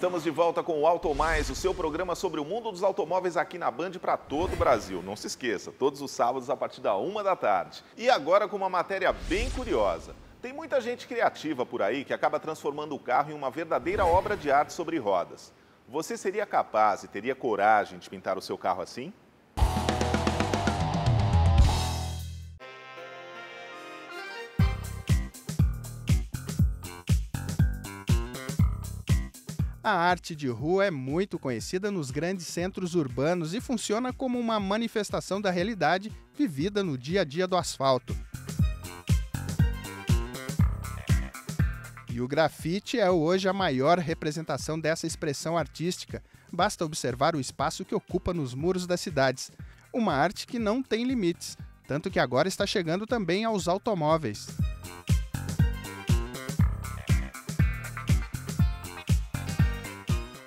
Estamos de volta com o Auto Mais, o seu programa sobre o mundo dos automóveis aqui na Band para todo o Brasil. Não se esqueça, todos os sábados a partir da uma da tarde. E agora com uma matéria bem curiosa. Tem muita gente criativa por aí que acaba transformando o carro em uma verdadeira obra de arte sobre rodas. Você seria capaz e teria coragem de pintar o seu carro assim? A arte de rua é muito conhecida nos grandes centros urbanos e funciona como uma manifestação da realidade vivida no dia a dia do asfalto. E o grafite é hoje a maior representação dessa expressão artística. Basta observar o espaço que ocupa nos muros das cidades. Uma arte que não tem limites, tanto que agora está chegando também aos automóveis.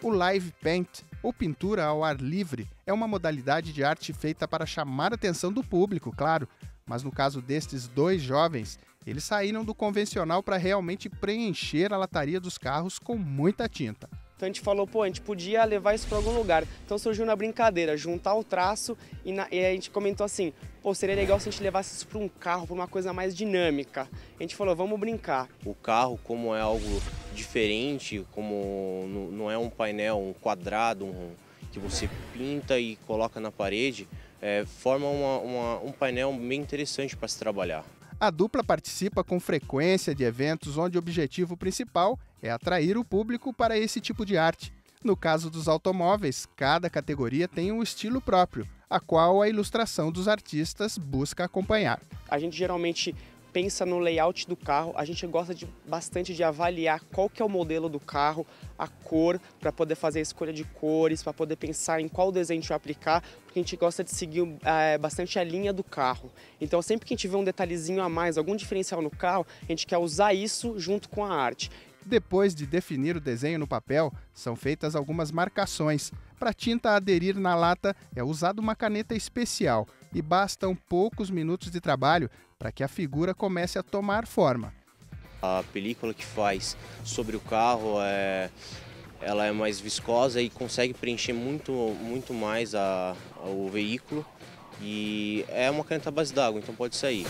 O live paint, ou pintura ao ar livre, é uma modalidade de arte feita para chamar a atenção do público, claro, mas no caso destes dois jovens, eles saíram do convencional para realmente preencher a lataria dos carros com muita tinta. Então a gente falou, pô, a gente podia levar isso para algum lugar. Então surgiu na brincadeira, juntar o traço e, na, e, a gente comentou assim, pô, seria legal se a gente levasse isso para um carro, para uma coisa mais dinâmica. A gente falou, vamos brincar. O carro, como é algo diferente, como não é um painel, um quadrado, um, que você pinta e coloca na parede, é, forma uma, uma, um painel bem interessante para se trabalhar. A dupla participa com frequência de eventos onde o objetivo principal é atrair o público para esse tipo de arte. No caso dos automóveis, cada categoria tem um estilo próprio, a qual a ilustração dos artistas busca acompanhar. A gente geralmente pensa no layout do carro, a gente gosta de, bastante de avaliar qual que é o modelo do carro, a cor, para poder fazer a escolha de cores, para poder pensar em qual desenho aplicar, porque a gente gosta de seguir é, bastante a linha do carro. Então sempre que a gente vê um detalhezinho a mais, algum diferencial no carro, a gente quer usar isso junto com a arte. Depois de definir o desenho no papel, são feitas algumas marcações. Para a tinta aderir na lata, é usada uma caneta especial e bastam poucos minutos de trabalho para que a figura comece a tomar forma. A película que faz sobre o carro é, ela é mais viscosa e consegue preencher muito, muito mais a, a o veículo e é uma caneta base d'água, então pode sair.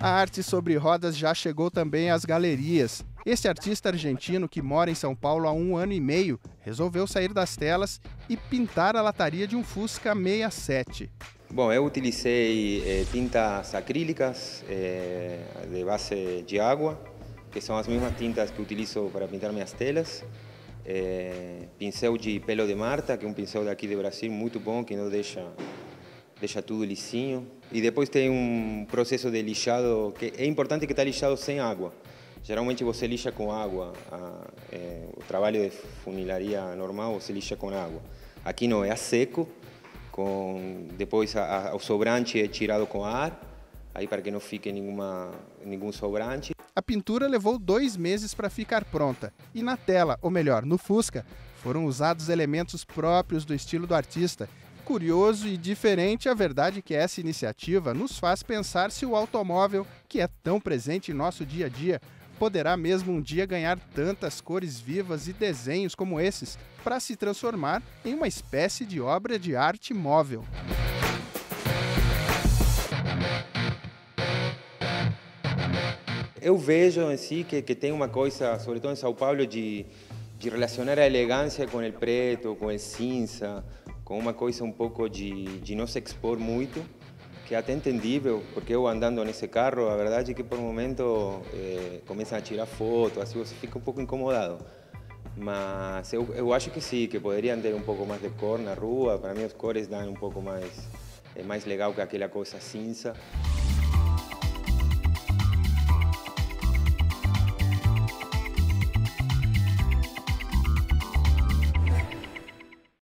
A arte sobre rodas já chegou também às galerias. Este artista argentino, que mora em São Paulo há um ano e meio, resolveu sair das telas e pintar a lataria de um Fusca 67. Bom, eu utilizei eh, tintas acrílicas eh, de base de água, que são as mesmas tintas que utilizo para pintar minhas telas. Eh, pincel de pelo de Marta, que é um pincel daqui do Brasil muito bom, que não deixa deixa tudo lisinho. E depois tem um processo de lixado, que é importante que está lixado sem água. Geralmente você lixa com água, a, é, o trabalho de funilaria normal você lixa com água. Aqui não, é a seco, com, depois a, a, o sobrante é tirado com ar, aí para que não fique nenhuma, nenhum sobrante. A pintura levou dois meses para ficar pronta, e na tela, ou melhor, no Fusca, foram usados elementos próprios do estilo do artista curioso e diferente, a verdade é que essa iniciativa nos faz pensar se o automóvel, que é tão presente em nosso dia a dia, poderá mesmo um dia ganhar tantas cores vivas e desenhos como esses, para se transformar em uma espécie de obra de arte móvel. Eu vejo em si que, que tem uma coisa, sobretudo em São Paulo, de, de relacionar a elegância com o preto, com o cinza, com uma coisa um pouco de, de não se expor muito, que é até entendível, porque eu andando nesse carro, a verdade é que por um momento eh, começam a tirar fotos, assim você fica um pouco incomodado. Mas eu, eu acho que sim, que poderiam ter um pouco mais de cor na rua, para mim as cores dão um pouco mais, é mais legal que aquela coisa cinza.